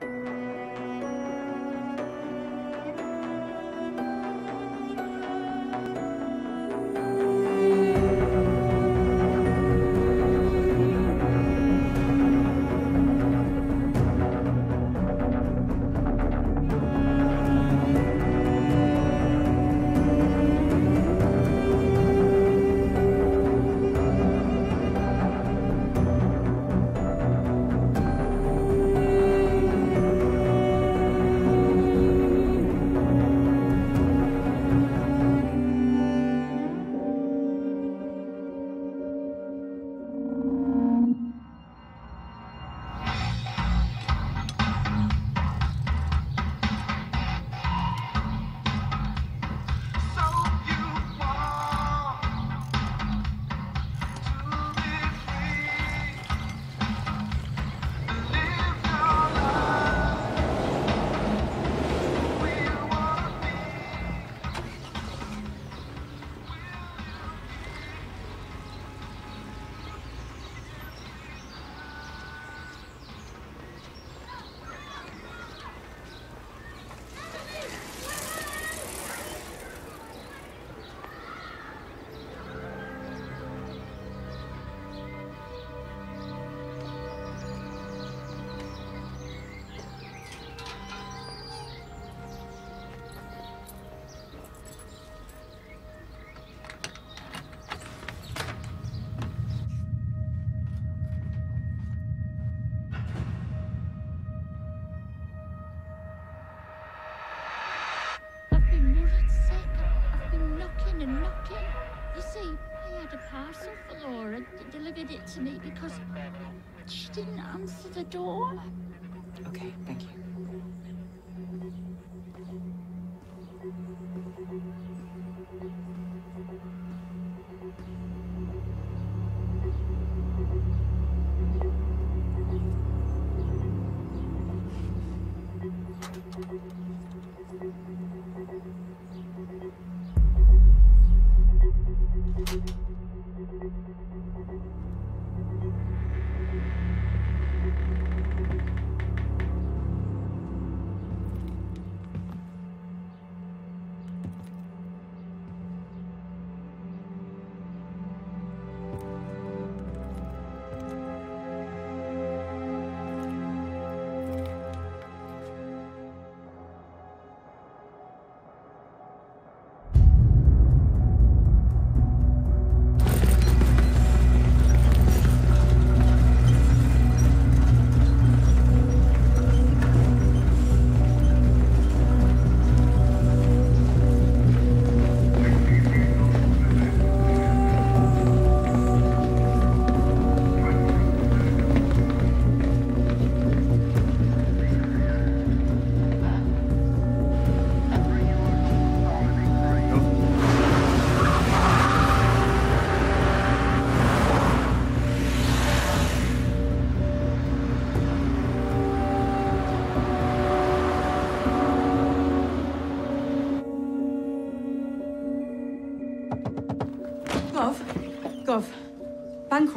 I've me because she didn't answer the door. Okay, thank you.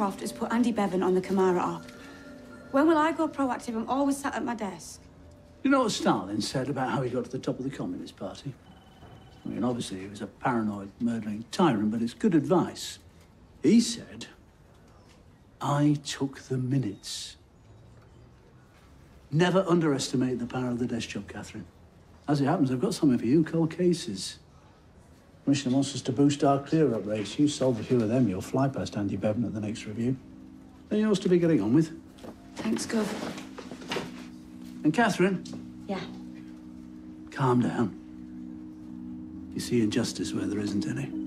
Bancroft has put Andy Bevan on the Kamara op. When will I go proactive? I'm always sat at my desk. You know what Stalin said about how he got to the top of the Communist Party? I mean, obviously, he was a paranoid, murdering tyrant, but it's good advice. He said, I took the minutes. Never underestimate the power of the desk job, Catherine. As it happens, I've got something for you cold cases. Commissioner wants us to boost our clear up rates. You solve a few of them, you'll fly past Andy Bevan at the next review. Then yours to be getting on with. Thanks, Gov. And Catherine, Yeah. calm down. You see injustice where there isn't any.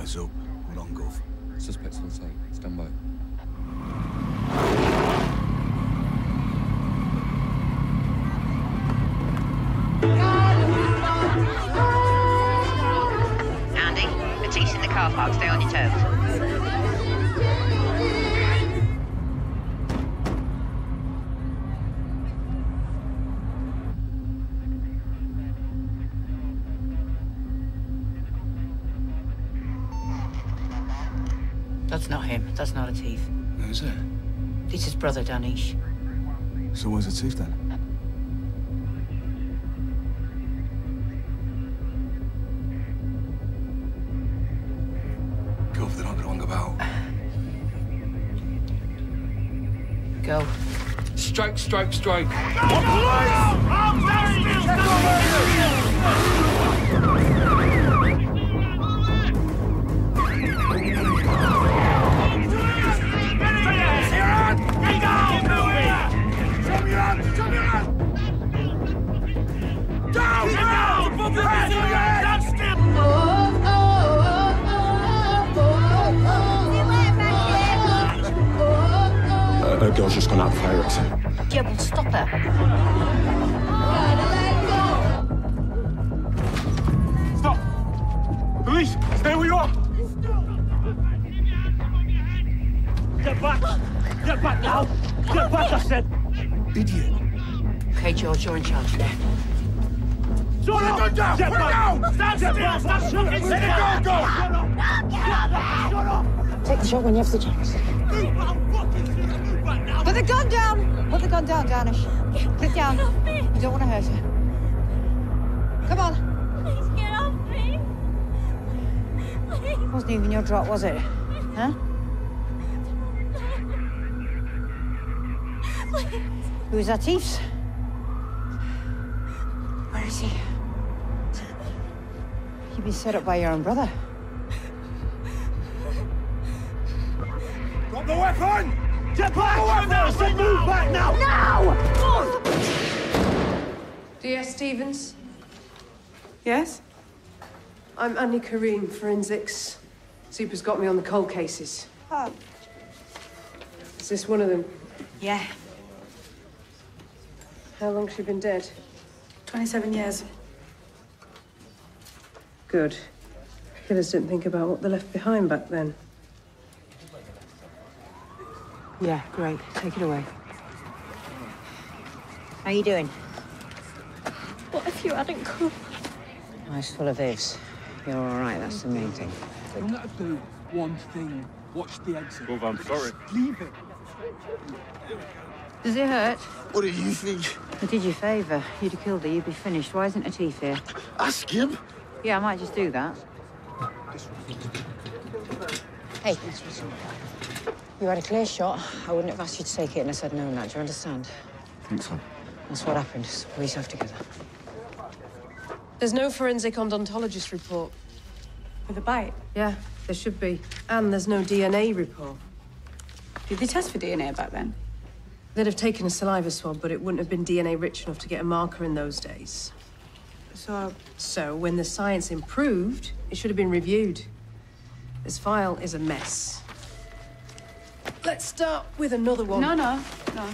Eyes up. Hold on, Gov. Suspects on site. Stand by. Andy, Matisse in the car park. Stay on your toes. Him. That's not Who's it? It's his brother, Danish. So where's the thief then? Gov, they're not gonna about. Go. Strike, strike, strike. A girl's just gone out of fire exit. Yeah, well, stop her. Stop! Police, stay where you are! Get back! Get back now! Get back, I said! Idiot. Okay, George, you're in charge now. Shut up! Down. Get back! Stand still! Stop shooting! Let it go! Go! Shut up! Shut up! Take the shot when you have the chance. Put the gun down! Put the gun down, Danish. Sit down. You don't want to hurt her. Come on. Please get off me. Please. Wasn't even your drop, was it? Huh? Who's that thief's? Where is he? You've been set up by your own brother. Drop the weapon! Get back! The weapon! I said move back now! DS Stevens, Yes? I'm Anya Kareem, forensics. Super's got me on the cold cases. Oh. Is this one of them? Yeah. How long's she been dead? 27 years. Good. Killers didn't think about what they left behind back then. Yeah, great. Take it away. How you doing? What if you hadn't come? Eyes full of this. You're all right. That's the main thing. I'm gonna do one thing. Watch the exit. Gov, I'm sorry. Leave it. Does it hurt? What do you think? I did you a favour. You'd have killed her. You'd be finished. Why isn't Atif here? Ask him. Yeah, I might just do that. Hey, you had a clear shot. I wouldn't have asked you to take it unless I'd known that. Do you understand? think so. That's what happened. So we yourself together. There's no forensic odontologist report. With a bite. Yeah, there should be. And there's no DNA report. Did they test for DNA back then? They'd have taken a saliva swab, but it wouldn't have been DNA rich enough to get a marker in those days. So, uh, So, when the science improved, it should have been reviewed. This file is a mess. Let's start with another one. no, no, no.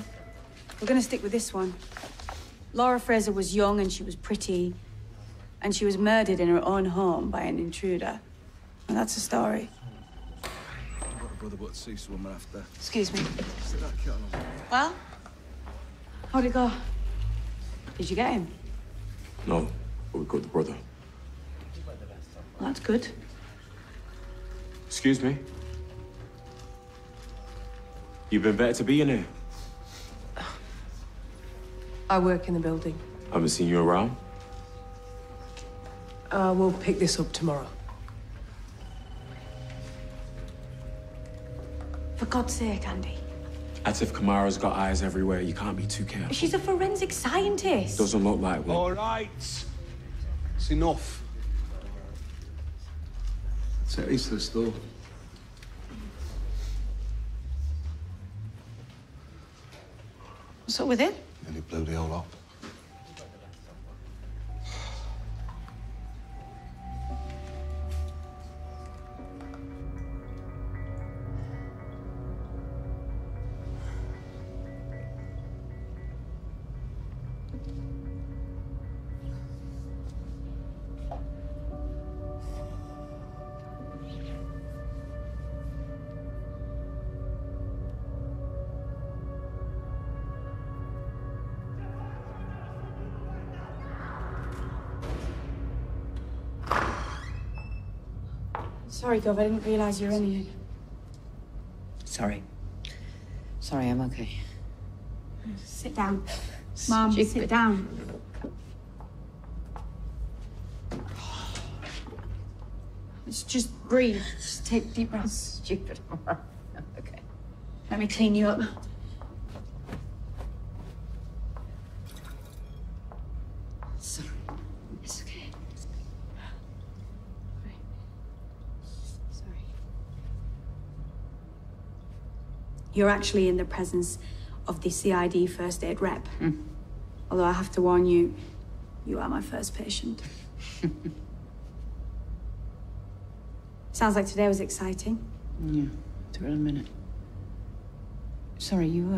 We're gonna stick with this one. Laura Fraser was young and she was pretty, and she was murdered in her own home by an intruder. And that's a story. I've got a brother but cease woman after. Excuse me. Sit that kettle on. Well, how'd it go? Did you get him? No, but we got the brother. Well, that's good. Excuse me? You've been better to be in here. I work in the building. Haven't seen you around. Uh, we'll pick this up tomorrow. For God's sake, Andy. As if Kamara's got eyes everywhere. You can't be too careful. She's a forensic scientist. Doesn't look like one. All right. It's enough. Take these to the store. What's up with it? Nearly blew the whole up. Sorry, Gov, I didn't realise you were in here. Sorry. Sorry, I'm okay. Sit down. Mom, sit down. Let's just breathe. Just take deep breaths. Stupid. okay. Let me clean you up. Sorry. It's okay. Sorry. You're actually in the presence of the CID first aid rep. Although I have to warn you, you are my first patient. Sounds like today was exciting. Yeah. In a minute. Sorry, you,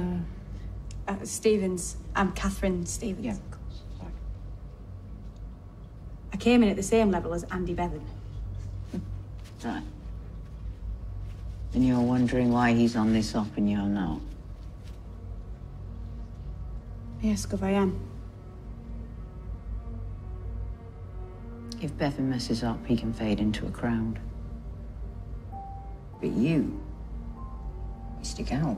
uh... Uh, Stevens. I'm Catherine Stevens. Yeah, of course. Sorry. I came in at the same level as Andy Bevan. Right. And you're wondering why he's on this op and you're not? Yes, Gov, I am. If Bevan messes up, he can fade into a crowd. But you, you stick out.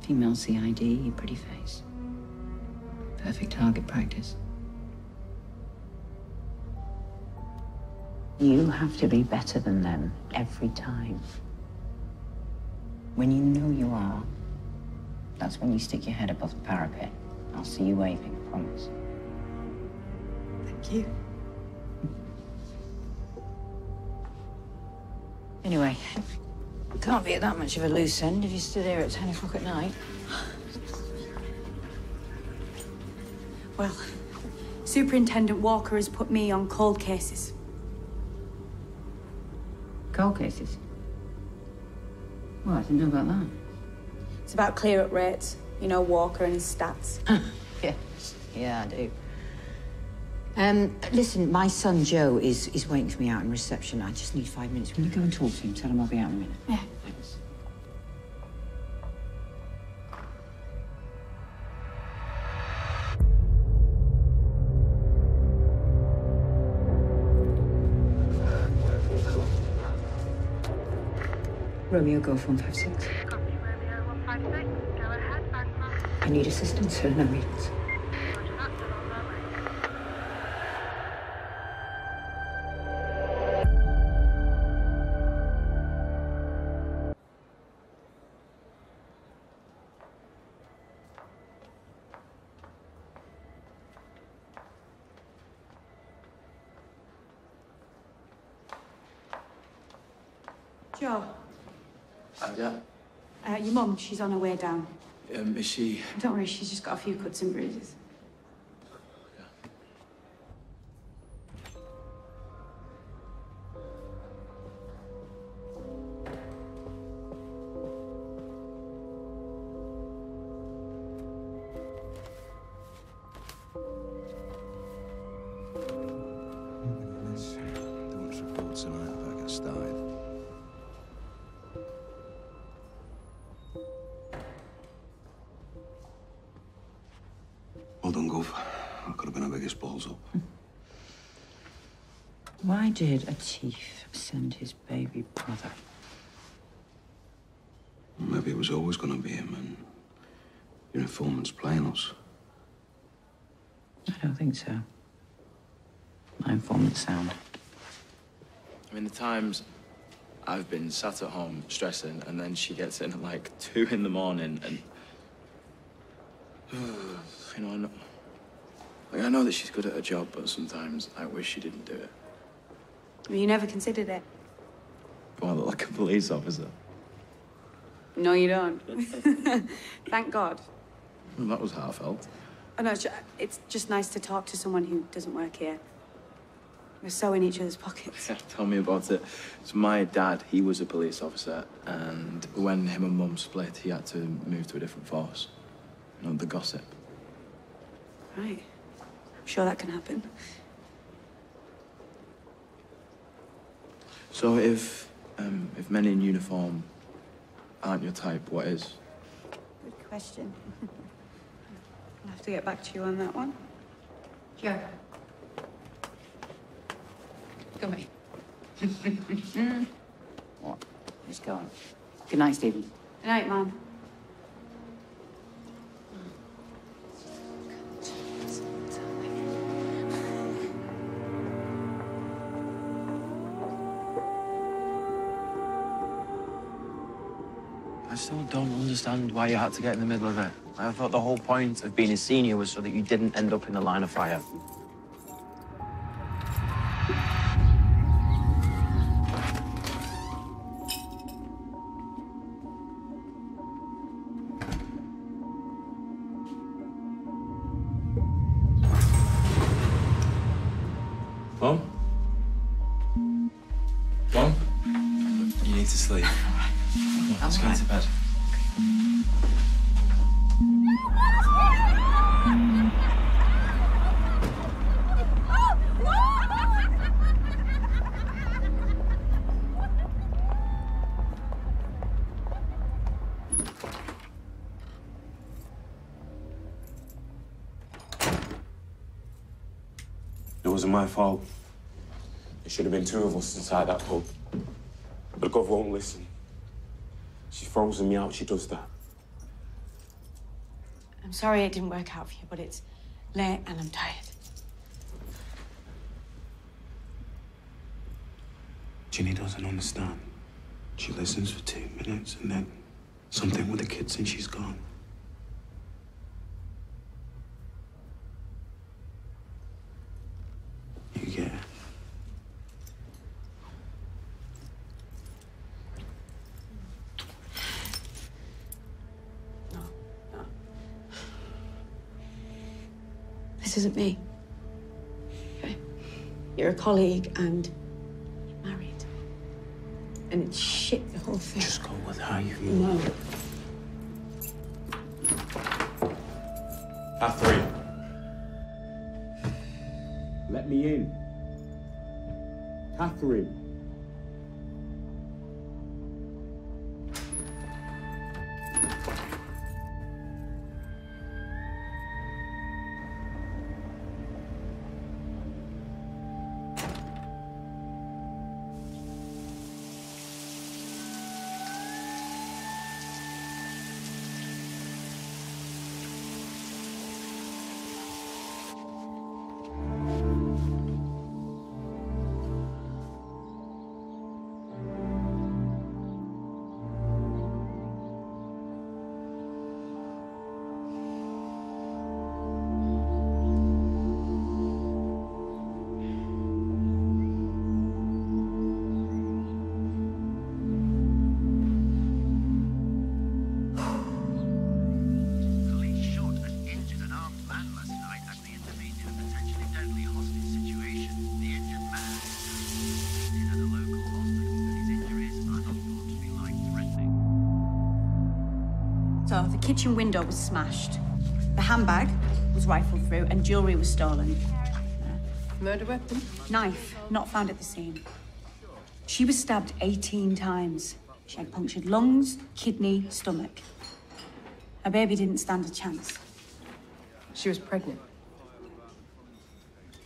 Female CID, your pretty face. Perfect target practice. You have to be better than them every time. When you know you are, that's when you stick your head above the parapet. I'll see you waving, I promise. Thank you. Anyway, can't be at that much of a loose end if you stood here at 10 o'clock at night. Well, Superintendent Walker has put me on cold cases. Cold cases? Well, I didn't know about that. It's about clear-up rates. You know Walker and his stats. Yes, yeah, I do. Um, listen, my son Joe is is waiting for me out in reception. I just need five minutes. Will you go and talk to him? Tell him I'll be out in a minute. Yeah. Thanks. Romeo Golf 156. I need assistance, sir. No reasons. Joe, Uh, yeah. uh, your mum, she's on her way down. Um, is she... Don't worry, she's just got a few cuts and bruises. Did Atif send his baby brother? Maybe it was always going to be him, and your informant's playing us. I don't think so. My informant's sound. I mean, the Times I've been sat at home stressing, and then she gets in at like two in the morning, and you know, I know, like, I know that she's good at her job, but sometimes I wish she didn't do it. You never considered it. I look like a police officer? No, you don't. Thank God. Well, that was heartfelt. Oh, no, it's it's just nice to talk to someone who doesn't work here. We're so in each other's pockets. Yeah, tell me about it. So my dad, he was a police officer, and when him and mum split, he had to move to a different force. You know, the gossip. Right. I'm sure that can happen. So if um, if men in uniform aren't your type, what is? Good question. I'll have to get back to you on that one. Joe. Come here. what? Who's going? Good night, Stephen. Good night, Mum. Understand why you had to get in the middle of it. I thought the whole point of being a senior was so that you didn't end up in the line of fire. My fault. It should have been two of us inside that pub. But Gov won't listen. She's frozen me out, she does that. I'm sorry it didn't work out for you, but it's late and I'm tired. Ginny doesn't understand. She listens for two minutes and then something with the kids and she's gone. Colleague and married. And it's shit, the whole thing. Just go with her, you feel. No. Catherine. Let me in. Catherine. Kitchen window was smashed. The handbag was rifled through and jewelry was stolen. Murder weapon? Knife, not found at the scene. She was stabbed 18 times. She had punctured lungs, kidney, stomach. Her baby didn't stand a chance. She was pregnant.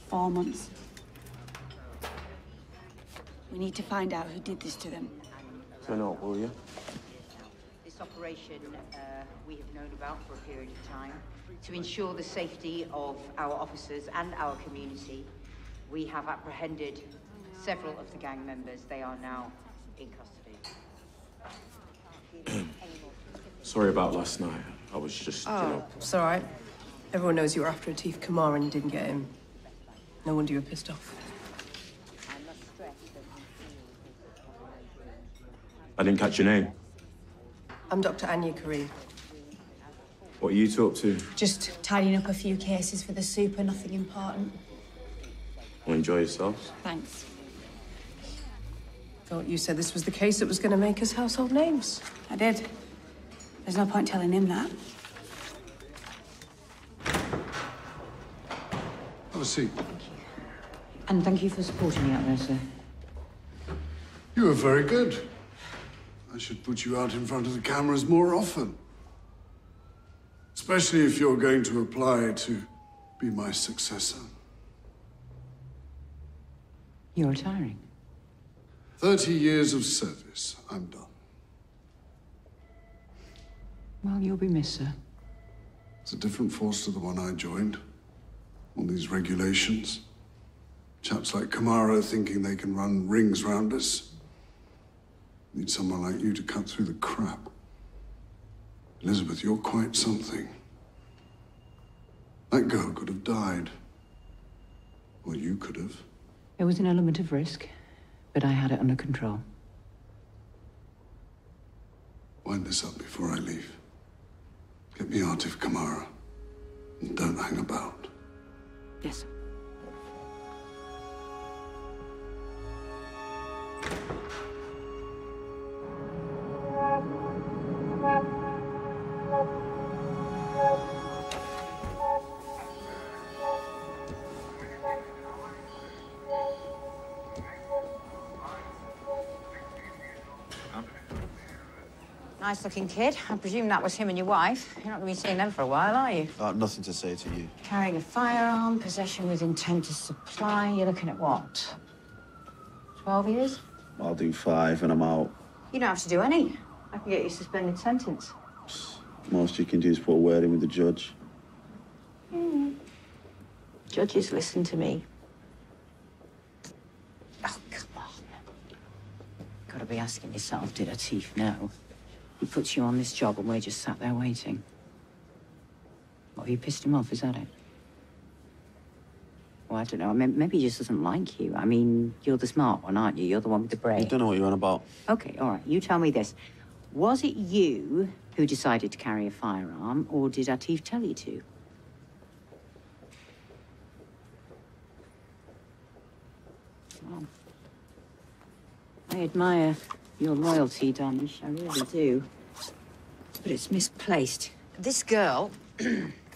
Four months. We need to find out who did this to them. Turn up, will you? This operation uh, we have known about for a period of time. To ensure the safety of our officers and our community, we have apprehended several of the gang members. They are now in custody. Sorry about last night. I was just, you Oh, know. it's all right. Everyone knows you were after Atif Kamar and you didn't get him. No wonder you were pissed off. I didn't catch your name. I'm Dr. Anya Kareem. What are you two up to? Just tidying up a few cases for the super, nothing important. Well, enjoy yourselves. Thanks. Thought you said this was the case that was going to make us household names. I did. There's no point telling him that. Have a seat. Thank you. And thank you for supporting me out there, sir. You were very good. I should put you out in front of the cameras more often. Especially if you're going to apply to be my successor. You're retiring. 30 years of service. I'm done. Well, you'll be missed, sir. It's a different force to the one I joined. All these regulations. Chaps like Kamara thinking they can run rings round us. Need someone like you to cut through the crap. Elizabeth, you're quite something. That girl could have died. Or you could have. There was an element of risk, but I had it under control. Wind this up before I leave. Get me Atif Kamara. And don't hang about. Yes, sir. Nice looking kid. I presume that was him and your wife. You're not going to be seeing them for a while, are you? Have nothing to say to you. Carrying a firearm, possession with intent to supply. You're looking at what? 12 years? I'll do five and I'm out. You don't have to do any. I can get you a suspended sentence. Most you can do is put a word in with the judge. Mm. Judges, listen to me. Oh, come on. Gotta be asking yourself, did Atif know? He puts you on this job and we're just sat there waiting. What, you pissed him off, is that it? Well, I don't know. I mean, maybe he just doesn't like you. I mean, you're the smart one, aren't you? You're the one with the brain. I don't know what you're on about. Okay, all right. You tell me this. Was it you who decided to carry a firearm, or did Atif tell you to? Well, I admire your loyalty, Danish. I really do. But it's misplaced. This girl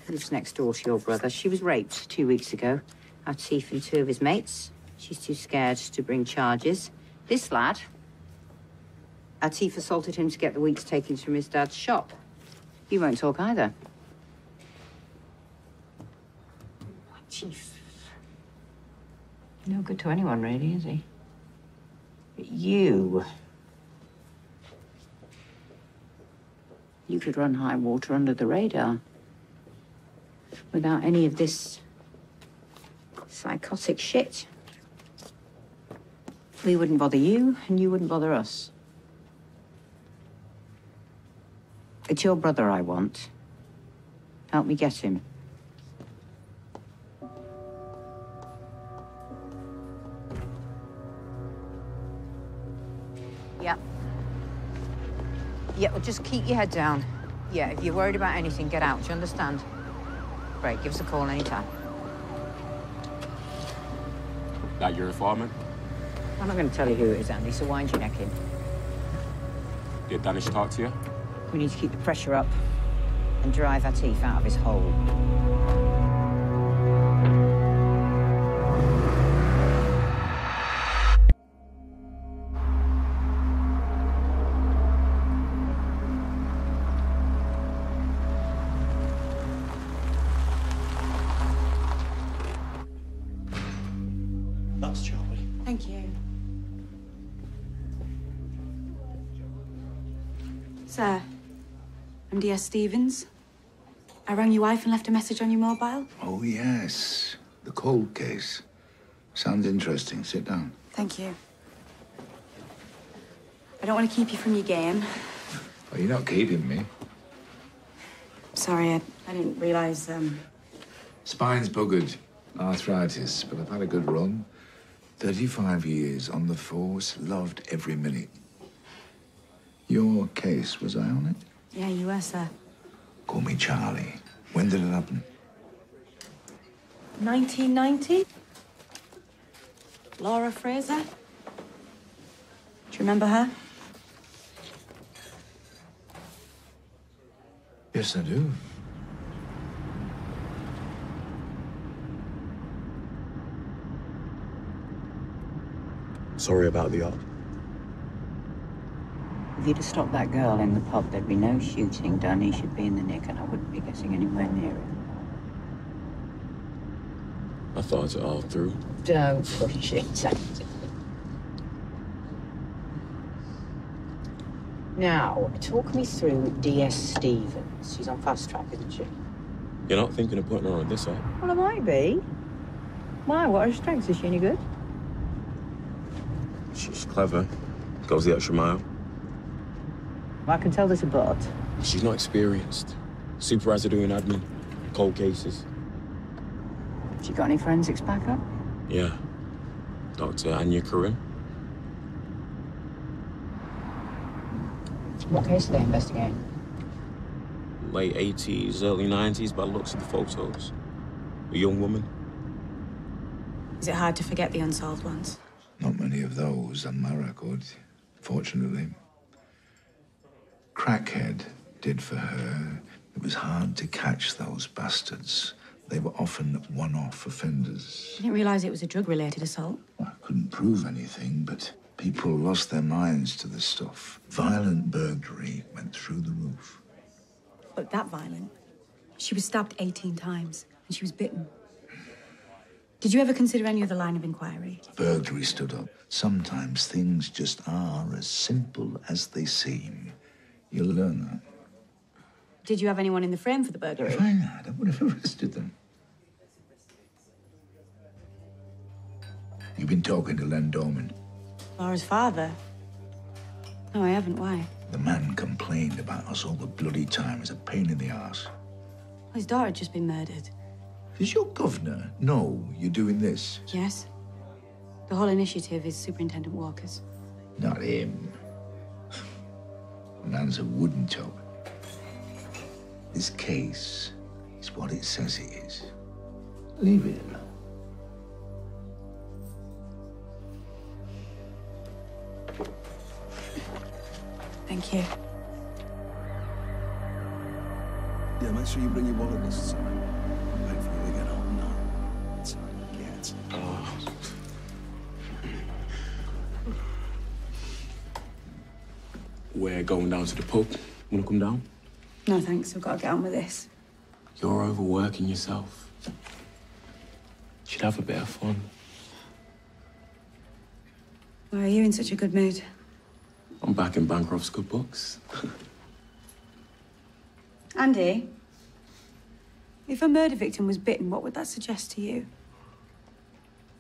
lives next door to your brother. She was raped two weeks ago. Atif and two of his mates. She's too scared to bring charges. This lad, Atif assaulted him to get the week's takings from his dad's shop. He won't talk either. Atif. No good to anyone, really, is he? But you. You could run high water under the radar. Without any of this psychotic shit. We wouldn't bother you, and you wouldn't bother us. It's your brother I want. Help me get him. Yeah. Yeah, well, just keep your head down. Yeah, if you're worried about anything, get out. Do you understand? Great, give us a call anytime. That your informant? I'm not going to tell you who it is, Andy, so wind your neck in. Did Danish talk to you? We need to keep the pressure up and drive Atif out of his hole. Stevens. I rang your wife and left a message on your mobile. Oh, yes. The cold case. Sounds interesting. Sit down. Thank you. I don't want to keep you from your game. Oh, you're not keeping me. Sorry, I, I didn't realise, um... Spine's buggered. Arthritis, but I've had a good run. 35 years on the force, loved every minute. Your case, was I on it? Yeah, you were, sir. Call me Charlie. When did it happen? 1990? Laura Fraser? Do you remember her? Yes, I do. Sorry about the yacht. If you'd have stopped that girl in the pub, there'd be no shooting done. He should be in the nick, and I wouldn't be getting anywhere near him. I thought it all through. Don't push it. Now, talk me through D.S. Stevens. She's on fast track, isn't she? You're not thinking of putting her on this, are you? Well, I might be. Why? What are her strengths? Is she any good? She's clever. Goes the extra mile. I can tell there's a but. She's not experienced. Supervisor doing admin. Cold cases. She got any forensics backup? Yeah. Dr. Anya Karim. What case are they investigating? Late 80s, early 90s, by the looks of the photos. A young woman. Is it hard to forget the unsolved ones? Not many of those on my record, fortunately. Crackhead did for her. It was hard to catch those bastards. They were often one-off offenders. I didn't realise it was a drug-related assault. I couldn't prove anything, but people lost their minds to this stuff. Violent burglary went through the roof. But that violent. She was stabbed 18 times, and she was bitten. Did you ever consider any other line of inquiry? Burglary stood up. Sometimes things just are as simple as they seem. You'll learn that. Did you have anyone in the frame for the burglary? If I had, I would have arrested them. You've been talking to Len Dorman. Laura's father? No, I haven't. Why? The man complained about us all the bloody time as a pain in the arse. His daughter had just been murdered. Does your governor know you're doing this? Yes. The whole initiative is Superintendent Walker's. Not him. The man's a wooden top. This case is what it says it is. Leave it alone. Thank you. Yeah, make sure you bring your wallet this time. We're going down to the pub. Wanna come down? No, thanks. We've got to get on with this. You're overworking yourself. Should have a bit of fun. Why are you in such a good mood? I'm back in Bancroft's good books. Andy, if a murder victim was bitten, what would that suggest to you?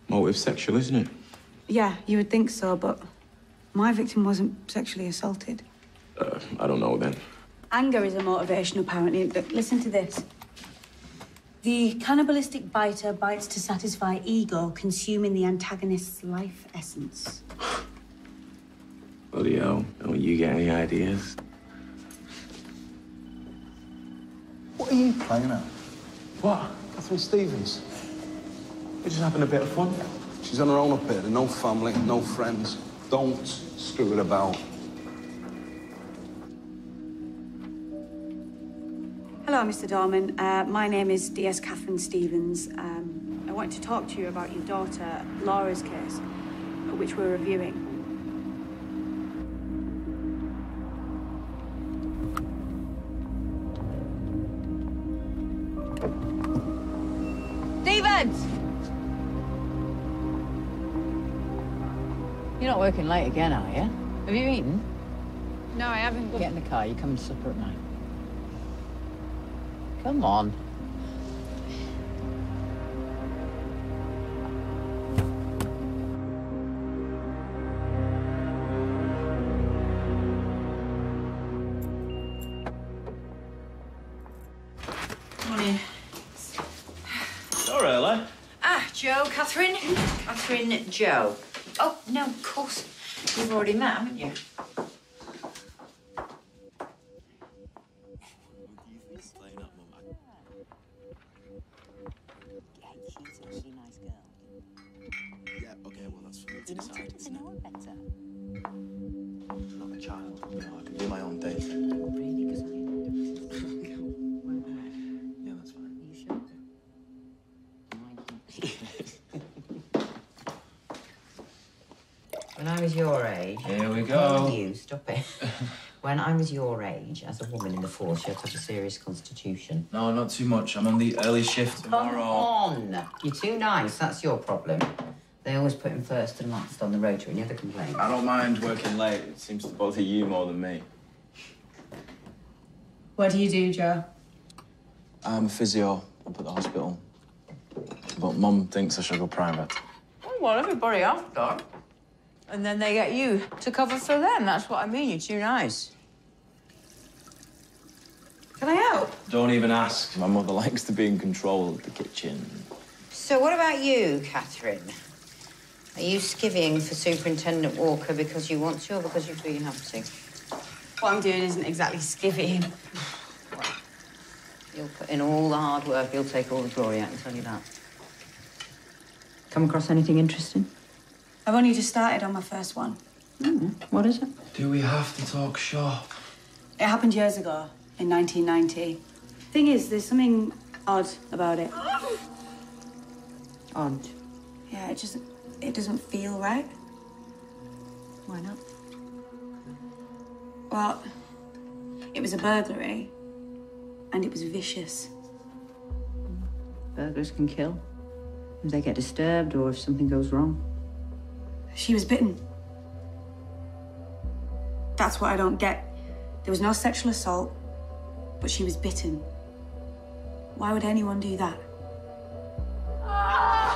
Motive sexual, isn't it? Yeah, you would think so, but my victim wasn't sexually assaulted. Uh, I don't know then. Anger is a motivation, apparently. But listen to this. The cannibalistic biter bites to satisfy ego, consuming the antagonist's life essence. Bloody hell. Don't you get any ideas? What are you playing at? What? Catherine Stevens. We're just having a bit of fun. She's on her own up here. No family, no friends. Don't screw it about. Hello, Mr. Dorman. Uh, my name is DS Catherine Stevens. Um, I want to talk to you about your daughter, Laura's case, which we're reviewing. Stevens! You're not working late again, are you? Have you eaten? No, I haven't. Get in the car. You come to supper at nine. Come on. Morning. Sorry, Ella. Ah, Joe, Catherine. Catherine, Joe already met, haven't you? Stop it. when I was your age, as a woman in the force, you had to have a serious constitution. No, not too much. I'm on the early shift tomorrow. Come on! You're too nice, that's your problem. They always put him first and last on the rota and you never complain. I don't mind working late. It seems to bother you more than me. What do you do, Joe? I'm a physio up at the hospital. But Mum thinks I should go private. Oh, well, everybody has done. And then they get you to cover for them. That's what I mean. You're too nice. Can I help? Don't even ask. My mother likes to be in control of the kitchen. So, what about you, Catherine? Are you skivvying for Superintendent Walker because you want to or because you feel you have to? What I'm doing isn't exactly skivvying. You'll put in all the hard work. You'll take all the glory, I can tell you that. Come across anything interesting? I've only just started on my first one. Hmm, what is it? Do we have to talk shop? It happened years ago, in 1990. Thing is, there's something odd about it. Odd. Yeah, it just it doesn't feel right. Why not? Well, it was a burglary, and it was vicious. Burglars can kill. If they get disturbed or if something goes wrong. She was bitten. That's what I don't get. There was no sexual assault, but she was bitten. Why would anyone do that? Smother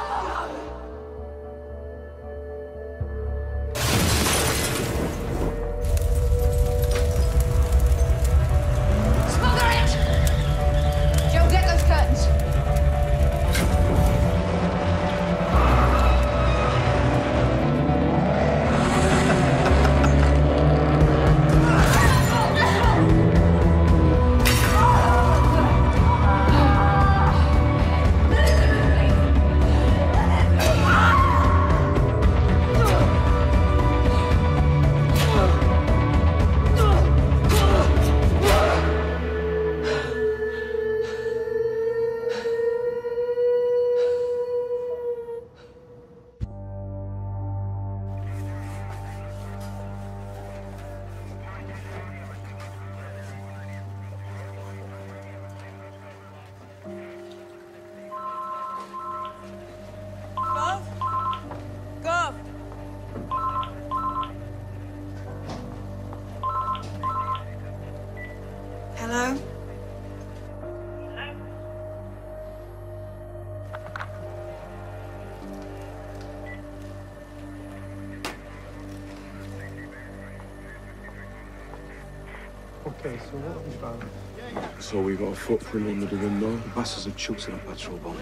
so what have you found? So we got a footprint under the window. The bastards have chucked it up petrol bomb.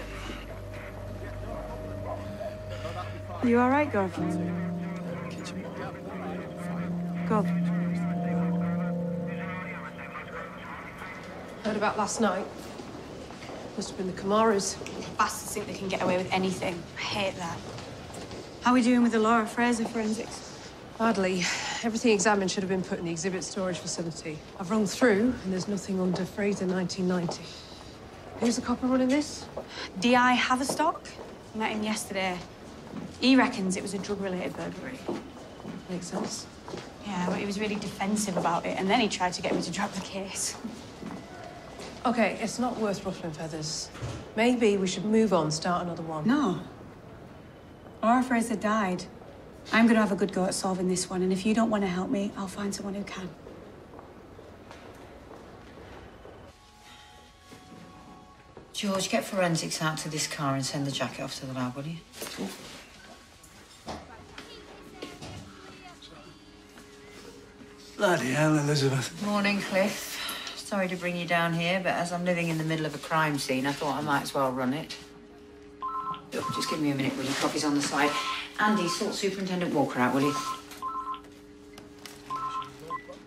You all right, Gov? Gov? Heard about last night? Must have been the Kamaras. Bastards think they can get away with anything. I hate that. How are we doing with the Laura Fraser forensics? Badly. Everything examined should have been put in the exhibit storage facility. I've run through, and there's nothing under Fraser 1990. Who's the copper running this? D.I. Haverstock? Met him yesterday. He reckons it was a drug-related burglary. Makes sense. Yeah, but he was really defensive about it, and then he tried to get me to drop the case. Okay, it's not worth ruffling feathers. Maybe we should move on, start another one. No. Laura Fraser died. I'm gonna have a good go at solving this one, and if you don't want to help me, I'll find someone who can. George, get forensics out to this car and send the jacket off to the lab, will you? Bloody hell, Elizabeth. Morning, Cliff. Sorry to bring you down here, but as I'm living in the middle of a crime scene, I thought I might as well run it. Look, just give me a minute, will you? Coffee's on the side. Andy, sort Superintendent Walker out, will you?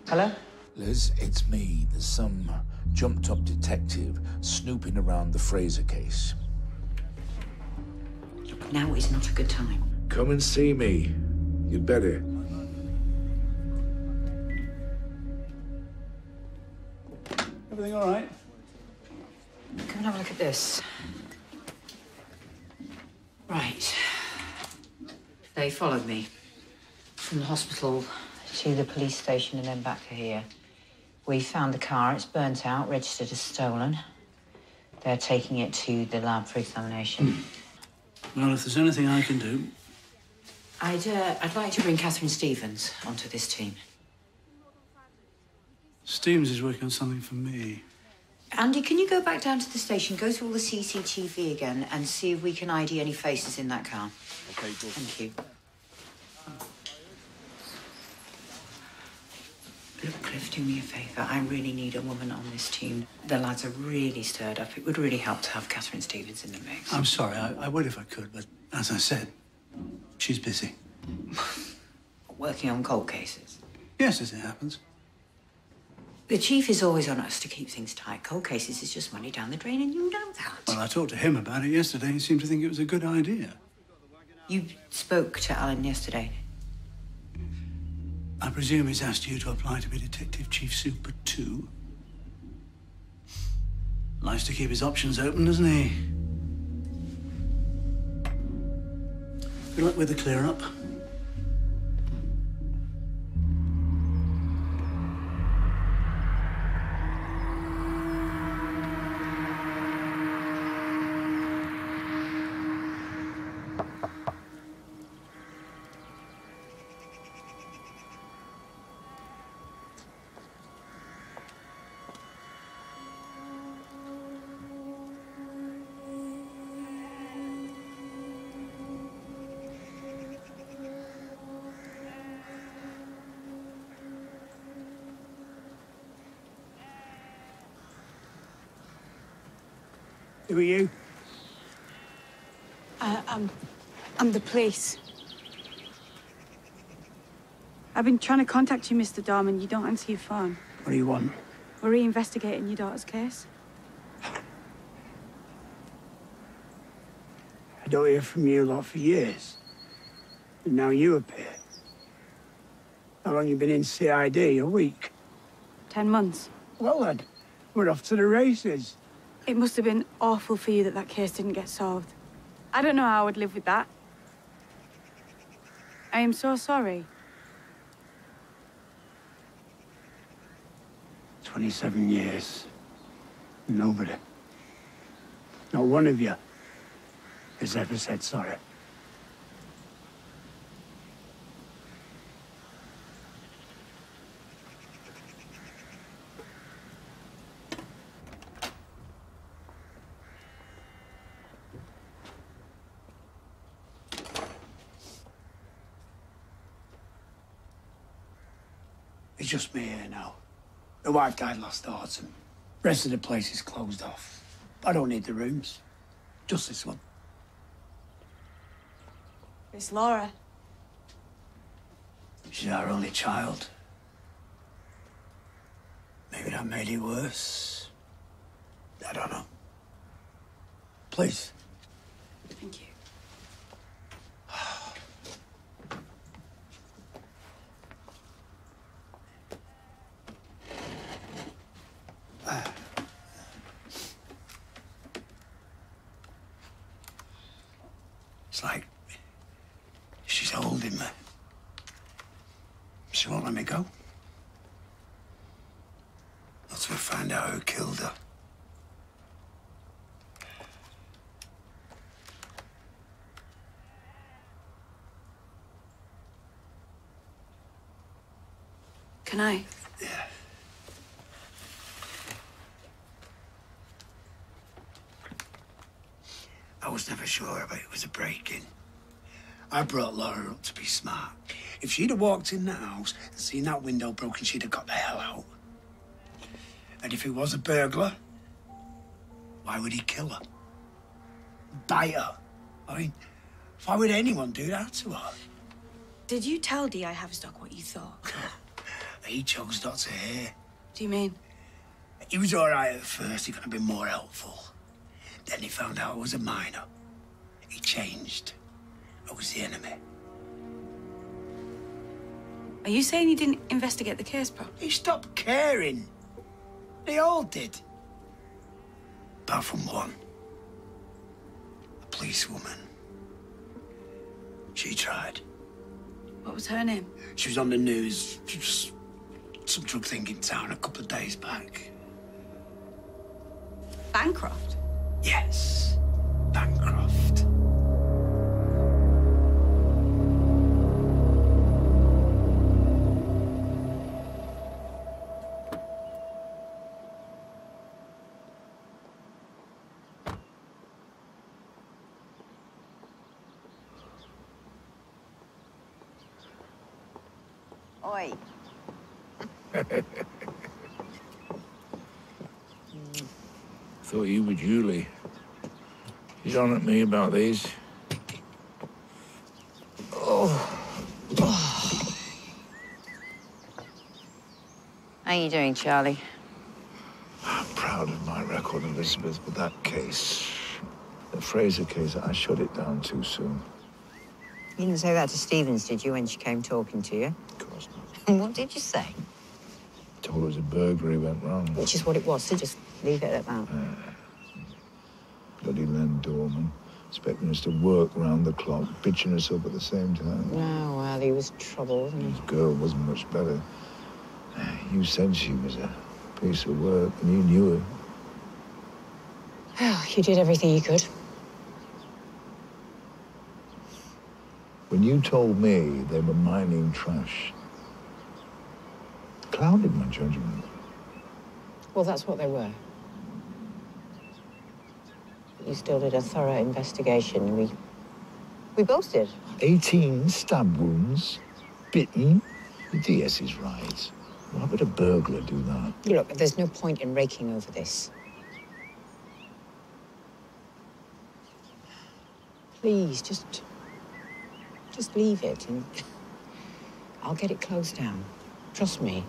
Hello? Liz, it's me. There's some jumped up detective snooping around the Fraser case. Now is not a good time. Come and see me. You'd better. Everything all right? Come and have a look at this. Right. They followed me from the hospital to the police station and then back to here. We found the car. It's burnt out, registered as stolen. They're taking it to the lab for examination. Well, if there's anything I can do, I'd, uh, I'd like to bring Catherine Stevens onto this team. Stevens is working on something for me. Andy, can you go back down to the station, go through all the CCTV again, and see if we can ID any faces in that car? Okay, good. Thank you. Look, Cliff, do me a favour. I really need a woman on this team. The lads are really stirred up. It would really help to have Catherine Stevens in the mix. I'm sorry, I, I would if I could, but as I said, she's busy. Working on cold cases. Yes, as it happens. The chief is always on us to keep things tight. Cold cases is just money down the drain, and you know that. Well, I talked to him about it yesterday. He seemed to think it was a good idea. You spoke to Alan yesterday. I presume he's asked you to apply to be Detective Chief Super 2. Likes to keep his options open, doesn't he? Good luck with the clear Police. I've been trying to contact you, Mr. Darman. You don't answer your phone. What do you want? We're reinvestigating your daughter's case. I don't hear from you a lot for years. And now you appear. How long you been in CID? A week? Ten months. Well then, we're off to the races. It must have been awful for you that that case didn't get solved. I don't know how I would live with that. I am so sorry. 27 years. Nobody. Not one of you has ever said sorry. Just me here now. The wife died last autumn. Rest of the place is closed off. I don't need the rooms. Just this one. It's Laura. She's our only child. Maybe that made it worse. I don't know. Please. Thank you. It's like she's holding me. She won't let me go. Until we find out who killed her. Can I? I was never sure if it was a break-in. I brought Laura up to be smart. If she'd have walked in that house and seen that window broken, she'd have got the hell out. And if it was a burglar, why would he kill her? Bite her I mean, why would anyone do that to her? Did you tell D.I. Haverstock what you thought? He chose not to hear. Do you mean? He was all right at first. He could have been more helpful. Then he found out I was a miner. He changed. I was the enemy. Are you saying you didn't investigate the case properly? He stopped caring. They all did. Apart from one. A policewoman. She tried. What was her name? She was on the news. She Just some drug thing in town a couple of days back. Bancroft? Yes. Bancroft. Oi. Thought you were Julie. She's on at me about these. Oh. How you doing, Charlie? I'm proud of my record, Elizabeth, but that case, the Fraser case, I shut it down too soon. You didn't say that to Stevens, did you, when she came talking to you? Of course not. what did you say? It was a burglary went wrong. Which is what it was, so just leave it at that. Bloody Len Dorman, expecting us to work round the clock, bitching us up at the same time. Oh, well, he was trouble, wasn't he? This girl wasn't much better. You said she was a piece of work, and you knew her. Well, you did everything you could. When you told me they were mining trash, clouded my judgment. Well, that's what they were. You still did a thorough investigation. We, we both did. 18 stab wounds, bitten. The DS is right. Why would a burglar do that? Look, there's no point in raking over this. Please, just, just leave it, and I'll get it closed down. Trust me.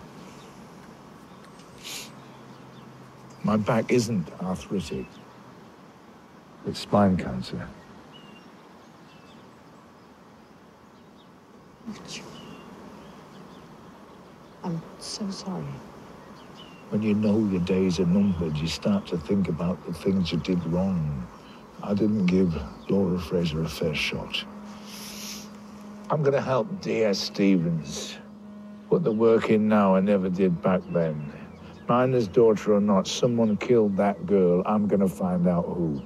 My back isn't arthritic. It's spine cancer. I'm so sorry. When you know your days are numbered, you start to think about the things you did wrong. I didn't give Laura Fraser a fair shot. I'm going to help D.S. Stevens put the work in now I never did back then. Miner's daughter or not, someone killed that girl. I'm going to find out who.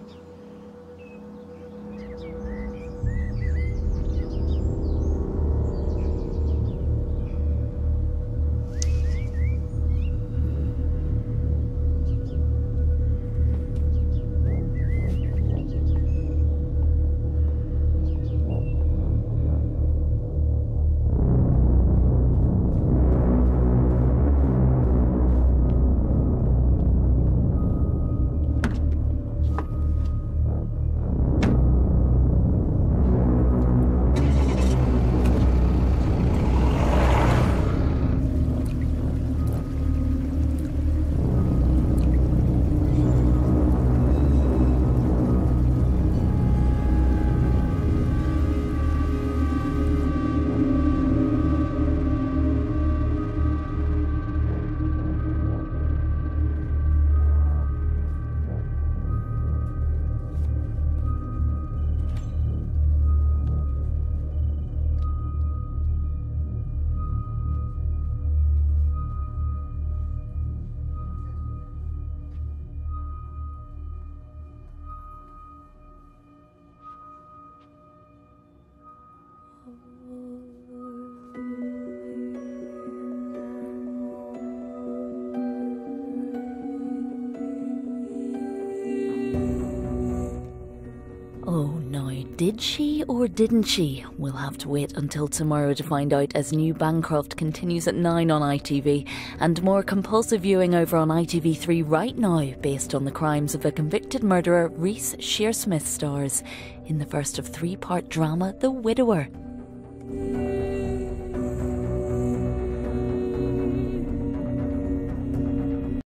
Did she or didn't she? We'll have to wait until tomorrow to find out as New Bancroft continues at 9 on ITV and more compulsive viewing over on ITV3 right now based on the crimes of a convicted murderer Reece Shearsmith stars in the first of three part drama The Widower.